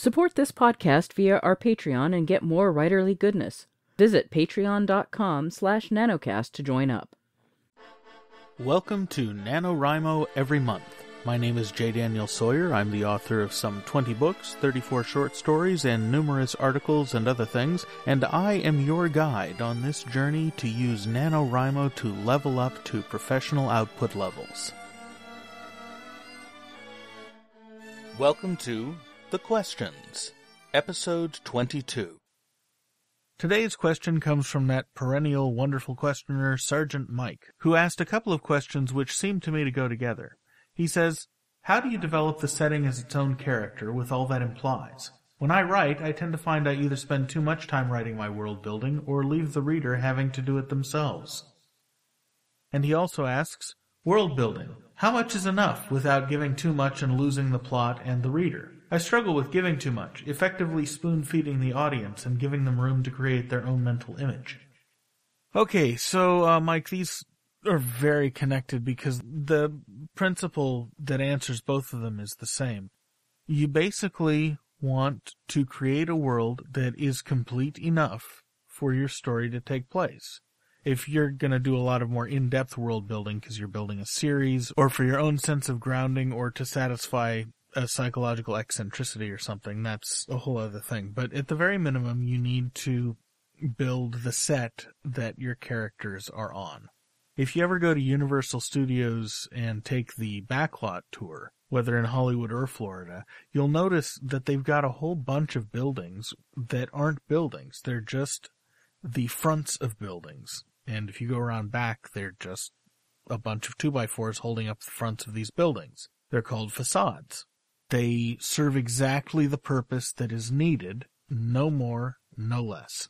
Support this podcast via our Patreon and get more writerly goodness. Visit patreon.com slash nanocast to join up. Welcome to NaNoWriMo Every Month. My name is J. Daniel Sawyer. I'm the author of some 20 books, 34 short stories, and numerous articles and other things, and I am your guide on this journey to use NaNoWriMo to level up to professional output levels. Welcome to The Questions, Episode 22. Today's question comes from that perennial wonderful questioner, Sergeant Mike, who asked a couple of questions which seem to me to go together. He says, How do you develop the setting as its own character with all that implies? When I write, I tend to find I either spend too much time writing my world building or leave the reader having to do it themselves. And he also asks, World building. How much is enough without giving too much and losing the plot and the reader? I struggle with giving too much, effectively spoon feeding the audience and giving them room to create their own mental image. Okay, so uh, Mike, these are very connected because the principle that answers both of them is the same. You basically want to create a world that is complete enough for your story to take place. If you're going to do a lot of more in-depth world building because you're building a series or for your own sense of grounding or to satisfy a psychological eccentricity or something, that's a whole other thing. But at the very minimum, you need to build the set that your characters are on. If you ever go to Universal Studios and take the backlot tour, whether in Hollywood or Florida, you'll notice that they've got a whole bunch of buildings that aren't buildings. They're just the fronts of buildings. And if you go around back, they're just a bunch of two by fours holding up the fronts of these buildings. They're called facades. They serve exactly the purpose that is needed, no more, no less.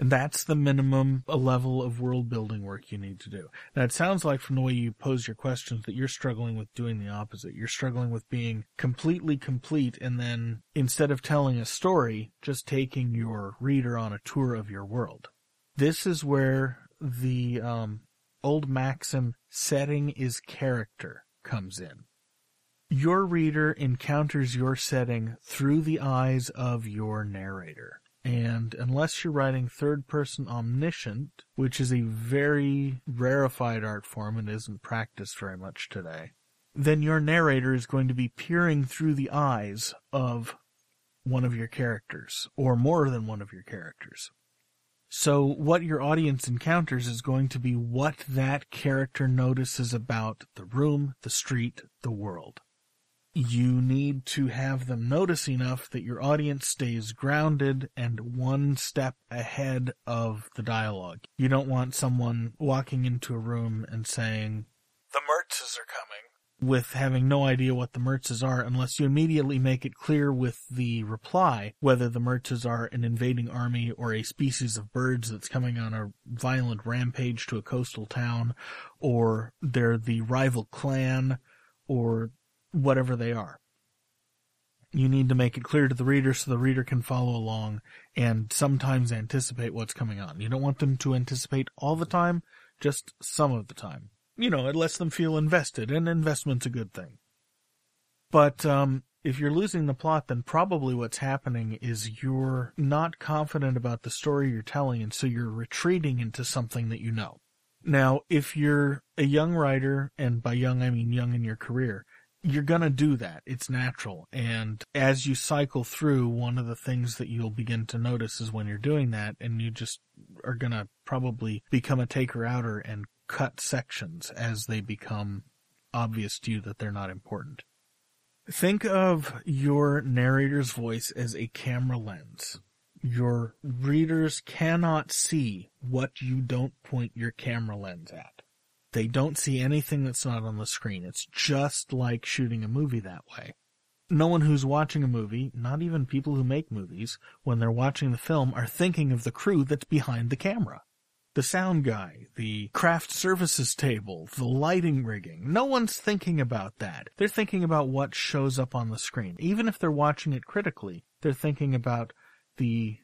And that's the minimum level of world building work you need to do. Now it sounds like from the way you pose your questions that you're struggling with doing the opposite. You're struggling with being completely complete and then instead of telling a story, just taking your reader on a tour of your world. This is where the um, old maxim setting is character comes in. Your reader encounters your setting through the eyes of your narrator. And unless you're writing third person omniscient, which is a very rarefied art form and isn't practiced very much today, then your narrator is going to be peering through the eyes of one of your characters, or more than one of your characters. So what your audience encounters is going to be what that character notices about the room, the street, the world you need to have them notice enough that your audience stays grounded and one step ahead of the dialogue. You don't want someone walking into a room and saying, The Mertzes are coming, with having no idea what the Mertzes are unless you immediately make it clear with the reply whether the Mertzes are an invading army or a species of birds that's coming on a violent rampage to a coastal town, or they're the rival clan, or whatever they are. You need to make it clear to the reader so the reader can follow along and sometimes anticipate what's coming on. You don't want them to anticipate all the time, just some of the time. You know, it lets them feel invested, and investment's a good thing. But um, if you're losing the plot, then probably what's happening is you're not confident about the story you're telling, and so you're retreating into something that you know. Now, if you're a young writer, and by young I mean young in your career, you're going to do that. It's natural. And as you cycle through, one of the things that you'll begin to notice is when you're doing that, and you just are going to probably become a taker outer and cut sections as they become obvious to you that they're not important. Think of your narrator's voice as a camera lens. Your readers cannot see what you don't point your camera lens at. They don't see anything that's not on the screen. It's just like shooting a movie that way. No one who's watching a movie, not even people who make movies, when they're watching the film are thinking of the crew that's behind the camera. The sound guy, the craft services table, the lighting rigging. No one's thinking about that. They're thinking about what shows up on the screen. Even if they're watching it critically, they're thinking about the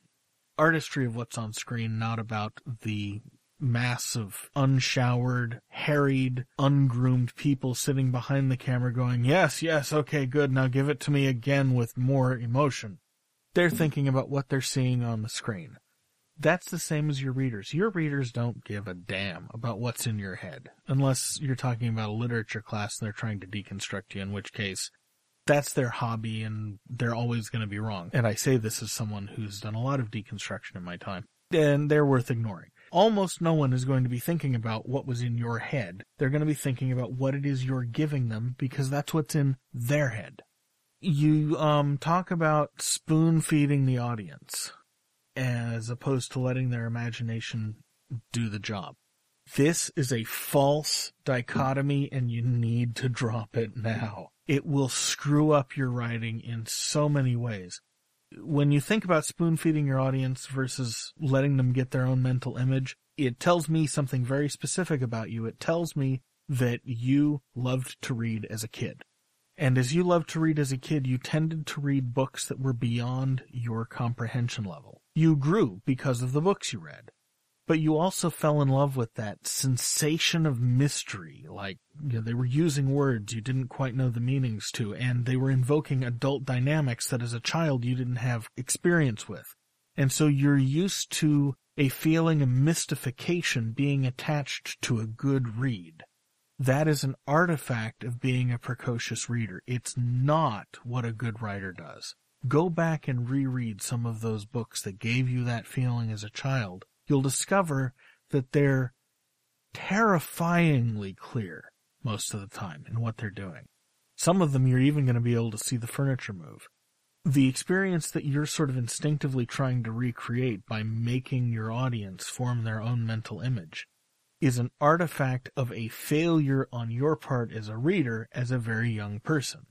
artistry of what's on screen, not about the mass of unshowered, harried, ungroomed people sitting behind the camera going, yes, yes, okay, good, now give it to me again with more emotion. They're thinking about what they're seeing on the screen. That's the same as your readers. Your readers don't give a damn about what's in your head, unless you're talking about a literature class and they're trying to deconstruct you, in which case that's their hobby and they're always going to be wrong. And I say this as someone who's done a lot of deconstruction in my time, and they're worth ignoring. Almost no one is going to be thinking about what was in your head. They're going to be thinking about what it is you're giving them because that's what's in their head. You um, talk about spoon feeding the audience as opposed to letting their imagination do the job. This is a false dichotomy and you need to drop it now. It will screw up your writing in so many ways. When you think about spoon feeding your audience versus letting them get their own mental image, it tells me something very specific about you. It tells me that you loved to read as a kid. And as you loved to read as a kid, you tended to read books that were beyond your comprehension level. You grew because of the books you read. But you also fell in love with that sensation of mystery, like you know, they were using words you didn't quite know the meanings to, and they were invoking adult dynamics that as a child you didn't have experience with. And so you're used to a feeling of mystification being attached to a good read. That is an artifact of being a precocious reader. It's not what a good writer does go back and reread some of those books that gave you that feeling as a child, you'll discover that they're terrifyingly clear most of the time in what they're doing. Some of them you're even going to be able to see the furniture move. The experience that you're sort of instinctively trying to recreate by making your audience form their own mental image is an artifact of a failure on your part as a reader as a very young person.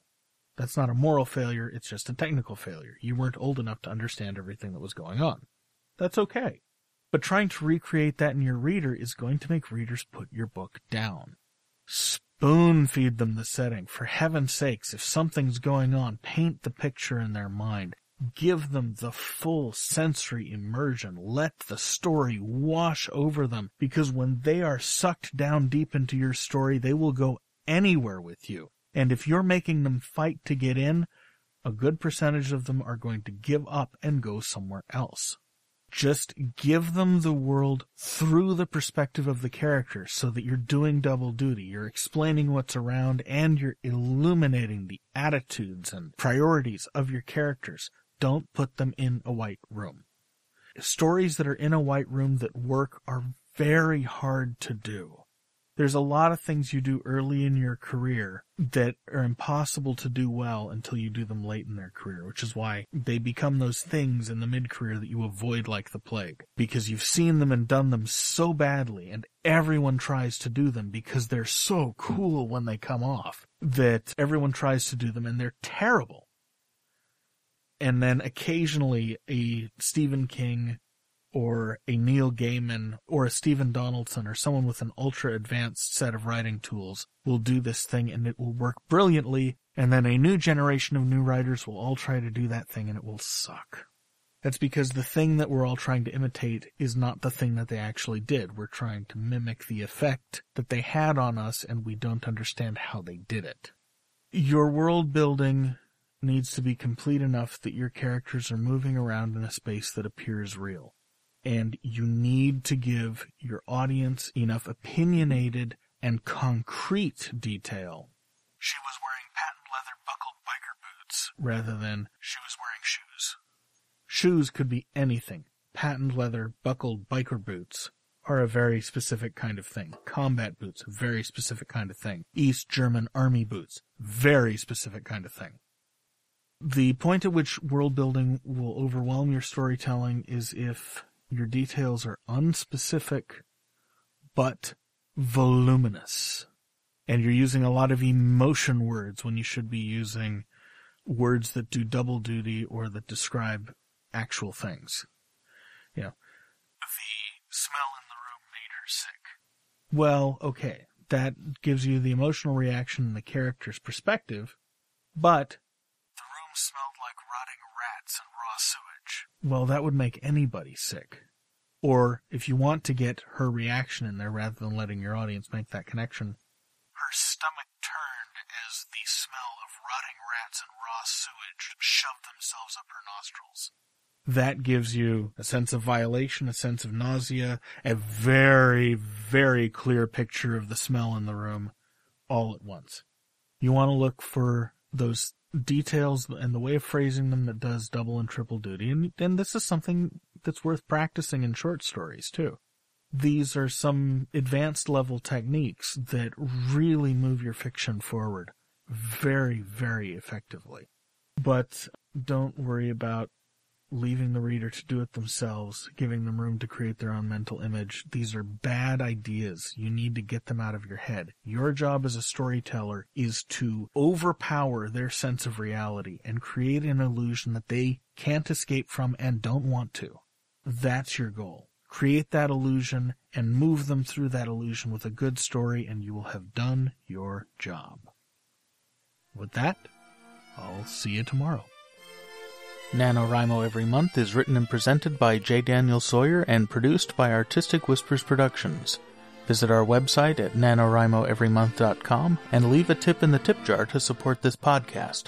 That's not a moral failure, it's just a technical failure. You weren't old enough to understand everything that was going on. That's okay. But trying to recreate that in your reader is going to make readers put your book down. Spoon feed them the setting. For heaven's sakes, if something's going on, paint the picture in their mind. Give them the full sensory immersion. Let the story wash over them because when they are sucked down deep into your story, they will go anywhere with you. And if you're making them fight to get in, a good percentage of them are going to give up and go somewhere else. Just give them the world through the perspective of the character so that you're doing double duty. You're explaining what's around and you're illuminating the attitudes and priorities of your characters. Don't put them in a white room. Stories that are in a white room that work are very hard to do there's a lot of things you do early in your career that are impossible to do well until you do them late in their career, which is why they become those things in the mid-career that you avoid like the plague. Because you've seen them and done them so badly, and everyone tries to do them because they're so cool when they come off, that everyone tries to do them and they're terrible. And then occasionally a Stephen King or a Neil Gaiman or a Stephen Donaldson or someone with an ultra advanced set of writing tools will do this thing and it will work brilliantly. And then a new generation of new writers will all try to do that thing and it will suck. That's because the thing that we're all trying to imitate is not the thing that they actually did. We're trying to mimic the effect that they had on us and we don't understand how they did it. Your world building needs to be complete enough that your characters are moving around in a space that appears real and you need to give your audience enough opinionated and concrete detail. She was wearing patent leather buckled biker boots rather than she was wearing shoes. Shoes could be anything. Patent leather buckled biker boots are a very specific kind of thing. Combat boots, a very specific kind of thing. East German army boots, very specific kind of thing. The point at which world building will overwhelm your storytelling is if your details are unspecific, but voluminous. And you're using a lot of emotion words when you should be using words that do double duty or that describe actual things. You know, the smell in the room made her sick. Well, okay. That gives you the emotional reaction and the character's perspective, but the room smelled like rotting rats and raw sewage. Well, that would make anybody sick. Or if you want to get her reaction in there rather than letting your audience make that connection, her stomach turned as the smell of rotting rats and raw sewage shoved themselves up her nostrils. That gives you a sense of violation, a sense of nausea, a very, very clear picture of the smell in the room all at once. You want to look for those details and the way of phrasing them that does double and triple duty. And, and this is something that's worth practicing in short stories too. These are some advanced level techniques that really move your fiction forward very, very effectively. But don't worry about leaving the reader to do it themselves, giving them room to create their own mental image. These are bad ideas. You need to get them out of your head. Your job as a storyteller is to overpower their sense of reality and create an illusion that they can't escape from and don't want to. That's your goal. Create that illusion and move them through that illusion with a good story and you will have done your job. With that, I'll see you tomorrow. NaNoWriMo Every Month is written and presented by J. Daniel Sawyer and produced by Artistic Whispers Productions. Visit our website at nanowrimoeverymonth.com and leave a tip in the tip jar to support this podcast.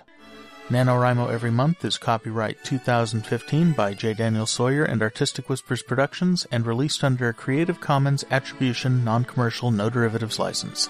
NaNoWriMo Every Month is copyright 2015 by J. Daniel Sawyer and Artistic Whispers Productions and released under a Creative Commons Attribution Non-Commercial No Derivatives license.